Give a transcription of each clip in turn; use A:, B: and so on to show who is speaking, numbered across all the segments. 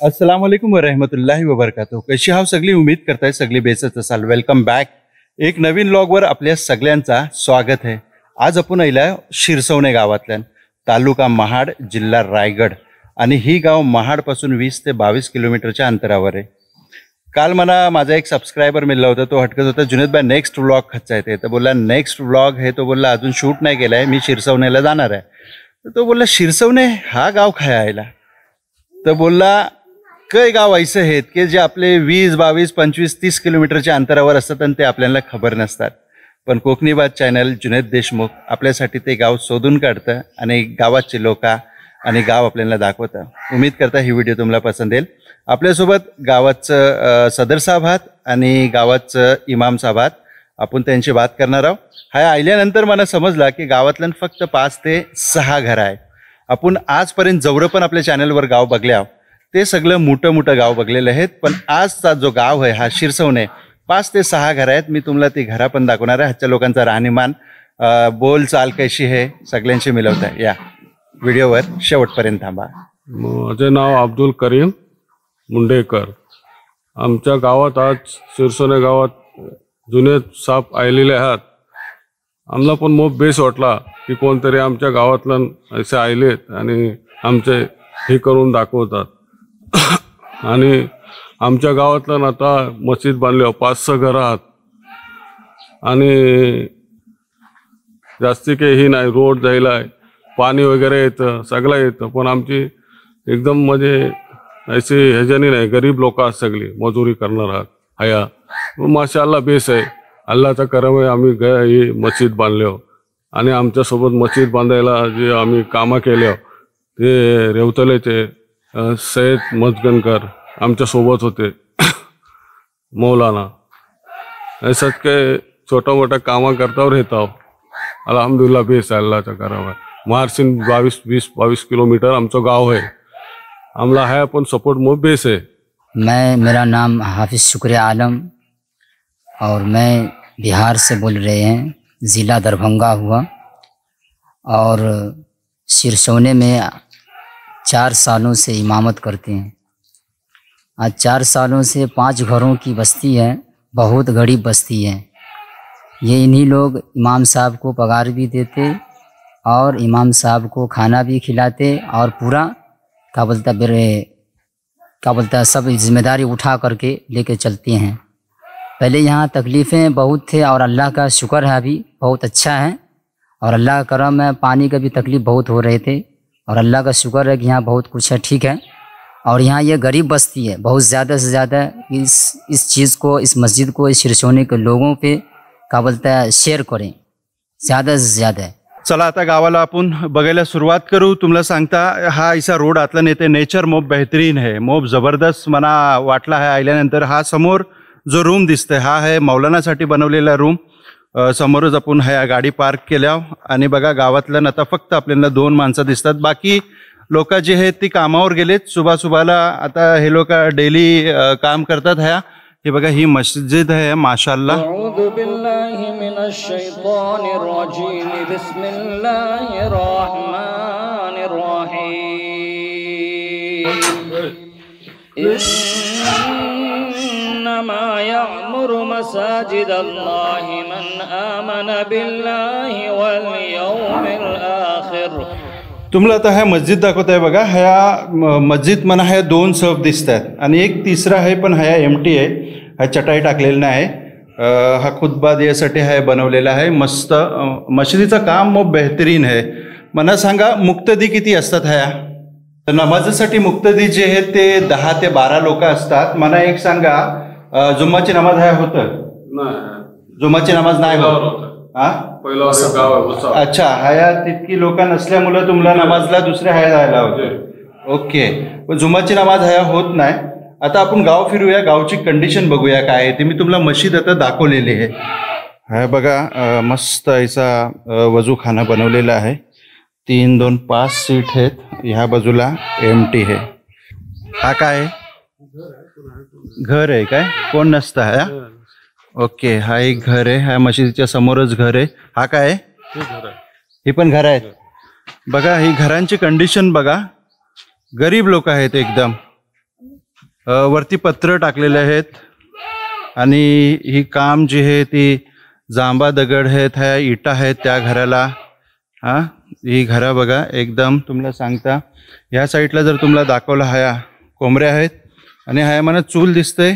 A: अस्सलाम वालेकुम वरहमतुल्लाही वबरकातु कशी हाव सगळी? उमेद करताय सगळी बेसत असाल. वेलकम बॅक एक नवीन लॉगवर आपल्या सगळ्यांचा स्वागत आहे. आज आपण आयला शिरसवणे गावातल्यान तालुका महाड जिल्हा रायगड. आणि ही गाव महाडपासून वीस ते बावीस किलोमीटरच्या अंतरावर आहे. काल मला माझा एक सबस्क्रायबर मिळला होता. तो हटकत होता जुनेद बाय नेक्स्ट व्लॉग खच्चा येते तर बोलला नेक्स्ट व्लॉग हे तो बोलला अजून शूट नाही केलाय. मी शिरसवणेला जाणार आहे. तर तो बोलला शिरसवणे हा गाव खायला तर बोलला कई गाव असे आहेत की जे आपले वीस बावीस पंचवीस तीस किलोमीटरच्या अंतरावर असतात आणि ते आपल्याला खबर नसतात. पण कोकणीबाद चॅनल जुनेद देशमुख आपल्यासाठी ते गाव शोधून काढतं आणि गावाची लोका आणि गाव आपल्याला दाखवतं. उम्मीद करता ही व्हिडिओ तुम्हाला पसंत येईल. आपल्यासोबत गावाचं सदर साहेब आहात आणि गावाचं इमाम साहेब आहात. आपण त्यांची बात करणार आहोत. हा आल्यानंतर मला समजला की गावातल्या फक्त पाच ते सहा घरं आहे आपण आजपर्यंत जेवढं पण आपल्या चॅनलवर गाव बघल्या आहोत. ते सगळं मोठं मोठं गाव बघलेलं आहेत. पण आजचा जो गाव आहे हा शिरसवणे पाच ते सहा घरं आहेत. मी तुम्हाला ती घरा पण दाखवणार आहे. आजच्या लोकांचा राहणीमान बोल चाल कशी आहे सगळ्यांशी मिळवत आहे. या व्हिडिओवर शेवटपर्यंत थांबा.
B: माझे नाव अब्दुल करीम मुंडेकर. आमच्या गावात आज शिरसोने गावात जुने साप आलेले आहात. आम्हाला पण मोप बेस वाटला की कोणतरी आमच्या गावातलं असे आलेत आणि आमचे हे करून दाखवतात. आणि आमच्या गावातलं आता मस्जिद बांधली पाच सहा घरं आहात. आणि जास्ती काही ही नाही रोड जायला आहे पाणी वगैरे येतं सगळं येतं. पण आमची एकदम म्हणजे अशी ह्याच्यानी नाही गरीब लोक आहात सगळी मजुरी करणार आहात हया. माशाला बेस आहे. अल्लाचा करम आहे आम्ही ग ही मस्जिद बांधले आणि आमच्यासोबत मस्जिद बांधायला जे आम्ही कामं केल्या ते रेवतलेचे सय्यद मजगनकर आमच्यासोबत होते. मौलाना. ऐसाच के छोटा मोठा कामं करतावर येतो अल्हम्दुलिल्लाह बेस आहे अल्लाचा करम आहे महारसिन बावीस, वीस, बावीस किलोमीटर आमचं गाव आहे. आम्हाला है पण सपोर्ट मग बेस आहे.
C: मैं, मेरा नाम हाफिज़ शुक्रिया आलम और मैं बिहार से बोल रहे हैं, ज़िला दरभंगा हुआ। और सिरसोने में चार सालों से इमामत करते हैं। आज चार सालों से पाँच घरों की बस्ती है, बहुत गरीब बस्ती है। ये इन्हीं लोग इमाम साहब को पगार भी देते और इमाम साहब को खाना भी खिलाते और पूरा क्या बोलता बेरे क्या बोलता सब ज़िम्मेदारी उठा करके लेके चलते हैं। पहले यहाँ तकलीफ़ें बहुत थे और अल्लाह का शुक्र है अभी बहुत अच्छा है और अल्लाह करम है, पानी का भी तकलीफ़ बहुत हो रहे थे। और अल्लाह का शुक्र है कि यहाँ बहुत कुछ है, ठीक है। और यहाँ ये गरीब बस्ती है, बहुत ज़्यादा से ज़्यादा इस इस चीज़ को, इस मस्जिद को, इस शिरसोने के लोगों पे क्या बोलता है शेयर करें, ज़्यादा से ज़्यादा।
A: चला आता गावाला आपण बघायला सुरुवात करू तुम्हाला सांगता, हा ऐसा रोड आतला नेते, नेचर मोप बेहतरीन है मोप ज़बरदस्त मना वाटला आहे आल्यानंतर हा समोर जो रूम दिसतोय हा आहे मौलानासाठी बनवलेला रूम समोरच आपण ह्या गाडी पार्क केल्या आणि बघा गावातल्या आता फक्त आपल्याला दोन माणसं दिसतात. बाकी लोक जे आहेत ती कामावर गेलेत. सुबा सुबाला आता हे लोक डेली काम करतात ह्या. हे बघा ही मस्जिद आहे माशाल्लाह.
D: يعمر مساجد الله من آمن بالله واليوم الآخر
A: तुम्हाला आता ह्या मस्जिद दाखवत आहे बघा ह्या म- मस्जिद म्हणा ह्या दोन सर्फ दिसत आहेत आणि एक तिसरा आहे पण ह्या एम टी आहे हा चटाई टाकलेला नाही अं, हा खुतबा द्यासाठी हा बनवलेला आहे मस्त अं, मशिदीचं काम मग बेहतरीन आहे मला सांगा मुक्तदी किती असतात ह्या तर नमाजासाठी मुक्तदी जे आहेत ते दहा ते बारा लोक असतात मला एक सांगा अं, जुम्माची नमाज ह्या होतं. जुम्माची नमाज नाही होत. हा?
B: पहिला गाव आहे उसाव.
A: अच्छा हया तितकी लोक नसल्यामुळं तुम्हाला नमाजला दुसऱ्या हया जायला होते. ओके. पण जुमाची नमाज हया होत नाही. आता आपण गाव फिरूया गावची कंडिशन बघूया काय आहे ते. मी तुम्हाला मशीद आता दाखवलेली आहे. हा बघा मस्त ऐसा अं, वजूखाना बनवलेला आहे. तीन दोन पाच सीट आहेत. ह्या बाजूला एम टी आहे. हा काय आहे? घर आहे काय? कोण नसतं हा? ओके हा एक घर आहे. ह्या मशिदीच्या समोरच घर आहे. हा काय? आहे. ही पण घर आहेत बघा ही घरांची कंडिशन बघा. गरीब लोक आहेत एकदम. वरती पत्र टाकलेले आहेत. आणि ही काम जी आहे ती जांबा दगड आहेत ह्या इटा आहेत त्या घराला. हा ही घरं बघा एकदम तुम्हाला सांगता. ह्या साईडला जर तुम्हाला दाखवलं हया कोंबऱ्या आहेत. आणि हाय मला चूल दिसतंय.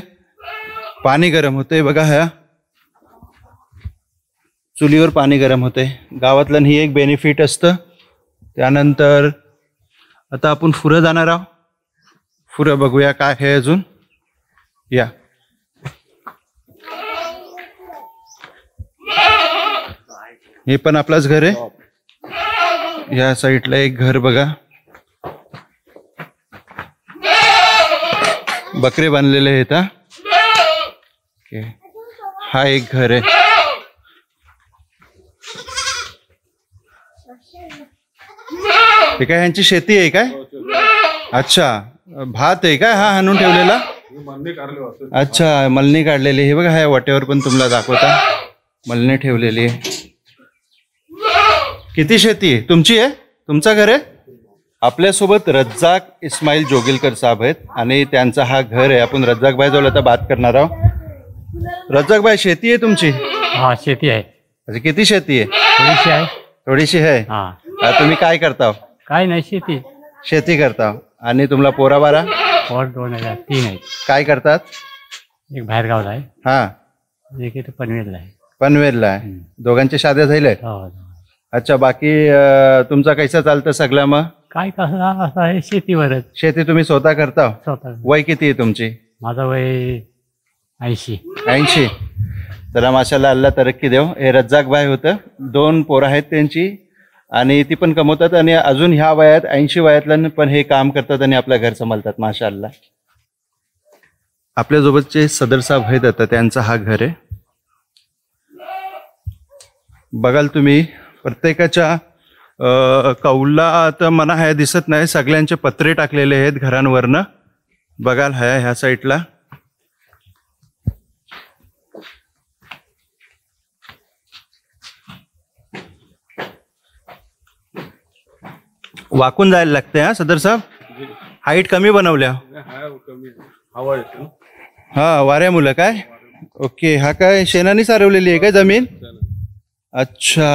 A: पाणी गरम होते बघा हया चुलीवर पाणी गरम होते गावातलं ही एक बेनिफिट असतं. त्यानंतर आता आपण फुरं जाणार आहोत. फुरं बघूया काय आहे अजून. या. हे पण आपलंच घर आहे. या साईडला एक घर बघा. बकरे बांधलेले आहेत हा? हा एक घर आहे. हे काय ह्यांची शेती आहे काय? अच्छा. भात आहे काय हा हाणून ठेवलेला? अच्छा मलनी काढलेली. हे बघा ह्या वाट्यावर पण तुम्हाला दाखवता. मलनी ठेवलेली आहे. किती शेती आहे? तुमची आहे? तुमचं घर आहे? आपल्यासोबत रज्जाक इस्माईल जोगिलकर साहेब आहेत आणि त्यांचा हा घर आहे. आपण रज्जाक भाई जवळ आता बात करणार आहोत. रज्जाक भाई शेती आहे तुमची?
E: हा शेती आहे.
A: अच्छा किती शेती आहे?
E: थोडीशी आहे.
A: थोडीशी आहे?
E: हा.
A: तुम्ही काय करता?
E: काय नाही शेती.
A: शेती करता. आणि तुम्हाला पोरा बारा?
E: और दोन हजार तीन आहेत
A: काय करतात?
E: एक बाहेरगावला आहे.
A: हा.
E: एक इथं पनवेलला आहे.
A: पनवेलला आहे. दोघांच्या शाद्या आहेत?
E: हो, हो.
A: अच्छा बाकी अं, तुमचा कैसा चालतं सगळं मग?
E: काय कसं असं आहे शेतीवरच.
A: शेती तुम्ही स्वतः करता?
E: स्वतः.
A: वय किती आहे तुमची?
E: माझं वय ऐंशी.
A: ऐंशी. तर माशाला अल्ला तरक्की देव. हे रज्जाक भाई होतं. दोन पोरं आहेत त्यांची. आणि ती पण कमवतात आणि अजून ह्या वयात ऐंशी वयातल्या पण हे काम करतात आणि आपलं घर सांभाळतात माशा अल्ला आपल्यासोबतचे सदर साहेब आहेत आता त्यांचा हा घर आहे. बघाल तुम्ही प्रत्येकाच्या अ, कौला तर मना ह्या दिसत नाही. सगळ्यांचे पत्रे टाकलेले आहेत घरांवरनं. बघाल ह्या ह्या साईडला. वाकून जायला लागते हा सदर साहेब हाईट कमी बनवल्या. हा वाऱ्या मुलं काय? ओके हा काय शेणाने सारवलेली आहे काय जमीन? अच्छा.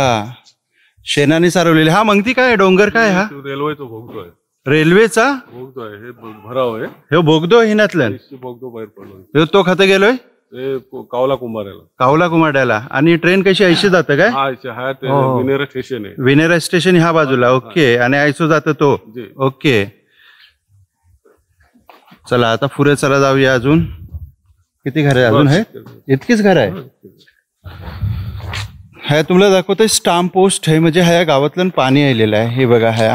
A: शेणाने सारवलेली. हा मग ती काय डोंगर काय हा?
B: रेल्वे तो भोगतोय
A: रेल्वेचा?
B: भोगतोय हे भराव आहे.
A: हे बोगदो हिनातलं
B: इतकी भोगतो बाहेर पडलो
A: तो खात गेलोय?
B: कावला कुंभाराला
A: कावला कुमाड्याला. आणि ट्रेन कशी ऐशी जातं काय?
B: हा. विनेरा स्टेशन आहे.
A: विनेरा स्टेशन ह्या बाजूला. ओके. आणि आयसो जातं तो. ओके. चला आता पुढे चला जाऊया अजून. किती घर आहे अजून? आहे इतकीच घर आहे? ह्या तुम्हाला दाखवतोय स्टाम्प पोस्ट आहे म्हणजे ह्या गावातलं पाणी आलेलं आहे. हे बघा ह्या.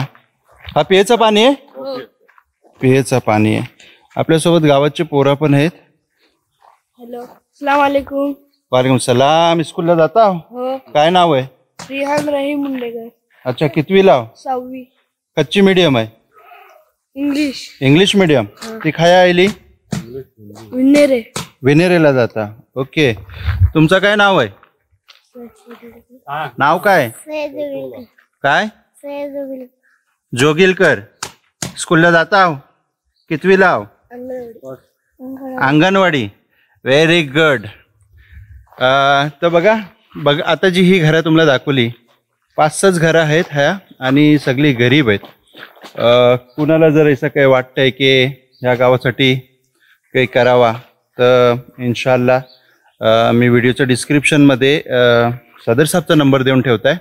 A: हा पियचं पाणी आहे? पियचं पाणी आहे. आपल्यासोबत गावाचे पोरं पण आहेत.
F: हेलो. सलाम वालेकुम.
A: वालेकुम सलाम. स्कूलला जाता?
F: हो.
A: काय नाव आहे?
F: रिहान रहीम मुंडेकर.
A: अच्छा कितवी लाव
F: सहावी.
A: कच्ची मीडियम आहे.
F: इंग्लिश.
A: English medium. ती खाया आली
F: विनेरे.
A: विनेरेला जाता. ओके. तुमचं काय नाव आहे? नाव काय? काय? जोगिलकर. स्कूलला जाता हो? कितवी लाव अंगणवाडी. व्हेरी गुड तर बघा बघ आता जी ही घरं तुम्हाला दाखवली पाच सच घरं आहेत ह्या आणि सगळी गरीब आहेत. अ, कुणाला जर असं काही वाटतंय की ह्या गावासाठी काही करावा तर इन्शाल्ला मी व्हिडिओच्या डिस्क्रिप्शनमध्ये सदर साहेबचा नंबर देऊन ठेवत आहे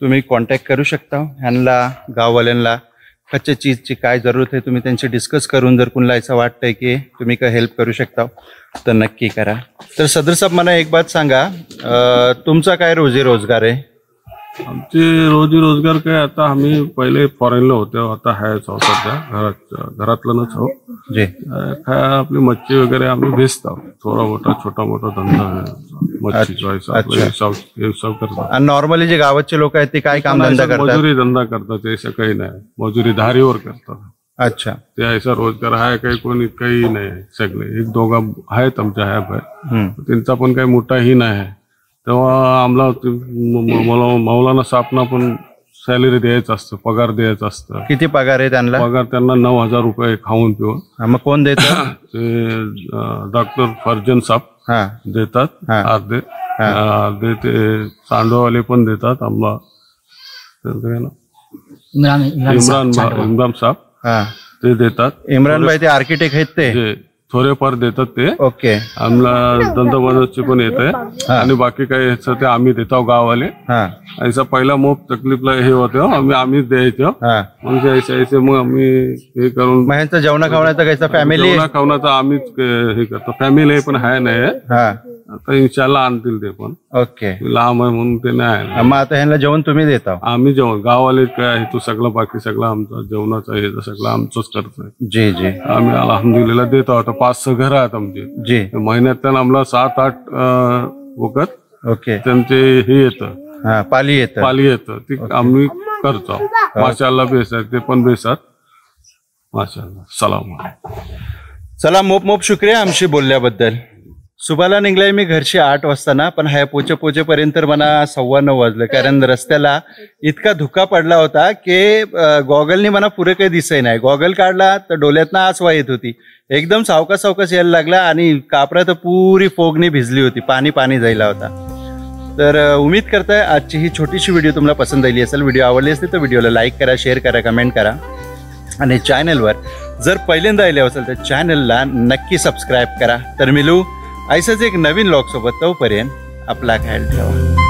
A: तुम्ही कॉन्टॅक्ट करू शकता. ह्यांना गाववाल्यांना कच्च्या चीजची काय जरूरत आहे तुम्ही त्यांची डिस्कस करून जर कुणाला असं वाटतंय की तुम्ही काय हेल्प करू शकता तर नक्की करा. तर सदर साहेब मला एक बात सांगा. तुमचा काय रोजी रोजगार आहे?
B: आमचे रोजी रोजगार काय आता आम्ही पहिले फॉरेनला होतो आता आहे सध्या घरात घरातलंच हो.
A: जे.
B: काय आपली मच्छी वगैरे आम्ही बेचतो थोडा मोठा छोटा मोठा धंदा आहे. मच्छीचा हिसाब
A: अच्छा.
B: हिसाब हिसाब करतात.
A: आणि नॉर्मली जे गावाचे लोक आहेत ते काय काम धंदा करतात?
B: मजुरी धंदा करतात असं काही नाही. मजुरी धारीवर करतात.
A: अच्छा.
B: ते असा रोजगार आहे काही कोणी काही नाही सगळे. एक दोघा आहेत आमच्या ह्या बाहेर
A: हम्म.
B: त्यांचा पण काही मोठाही नाही. आहे तेव्हा आम्हाला मौला- मौलाना सापना पण सॅलरी द्यायचं असतं पगार द्यायचं असतं.
A: किती पगार आहे त्यांना?
B: पगार त्यांना नऊ हजार रुपये खाऊन पिऊन.
A: हा, मग कोण देतं?
B: ते डॉक्टर फर्जन साहेब
A: हा.
B: देतात
A: हा.
B: अर्धे. अर्धे ते सांडोवाले पण देतात आम्हाला. त्यांचं काय नाव?
C: इमरान इमरान
B: भा- साहेब
A: हा.
B: ते देतात.
A: इम्रान भाई ते आर्किटेक्ट आहेत ते.
B: जे थोडेफार देतात ते.
A: ओके.
B: आम्हाला दंतमदतची पण येते. आणि बाकी काही ह्याचं ते आम्ही देतो गाववाले.
A: हा.
B: ऐसा पहिला मोप तकलीफला हे होते हो, आम्ही आम्हीच द्यायचो.
A: हा.
B: मग मग आम्ही हे करून
A: मग ह्यांचं जेवणा खावण्याचं कायचा फॅमिली
B: जेवणा खावण्याचं आम्हीच क- हे करतो. फॅमिली पण आहे नाही.
A: हा.
B: आता इन्शाल्लाह आणतील ते पण.
A: ओके.
B: लांब आहे म्हणून ते नाही.
A: मग आता ह्यांना जेवण तुम्ही देता?
B: आम्ही जेवण. गाववाले काय आहे तो सगळं बाकी सगळं आमचं जेवणाचं हे सगळं आमचंच खर्च आहे.
A: जी जी.
B: आम्ही अल्हम्दुलिल्लाह देतो. आता पाच सहा घर आहेत आमचे.
A: जी.
B: महिन्यात आम्हाला सात आठ अं, वखत
A: ओके.
B: त्यांचे हे येतं.
A: हा पाली येतं.
B: पाली येतं. ती आम्ही करतो. माशाल्लाह बेस आहे ते पण बेसात. माशाल्लाह. सलाम.
A: चला मोप मोप शुक्रिया आमशी बोलल्याबद्दल. सुबाला निघलाय मी घरची आठ वाजता ना पण हाय पोचे पोचेपर्यंत तर मला सव्वा नऊ वाजलं. कारण रस्त्याला इतका धुका पडला होता की गॉगलनी मला पुरे काही दिसही नाही. गॉगल काढला तर डोळ्यातनं आसवा येत होती. एकदम सावका सावकास यायला लागला आणि कापरा तर पुरी फोगनी भिजली होती. पाणी पाणी जायला होता. तर उम्मीद करताय आजची ही छोटीशी व्हिडिओ तुम्हाला पसंत आली असेल व्हिडिओ आवडली असेल तर व्हिडिओला लाईक करा शेअर करा कमेंट करा. आणि चॅनलवर जर पहिल्यांदा आले असेल तर चॅनलला नक्की सबस्क्राईब करा. तर मिलू ऐसंच एक नवीन लॉगसोबत तोपर्यंत आपला ख्याल ठेवा.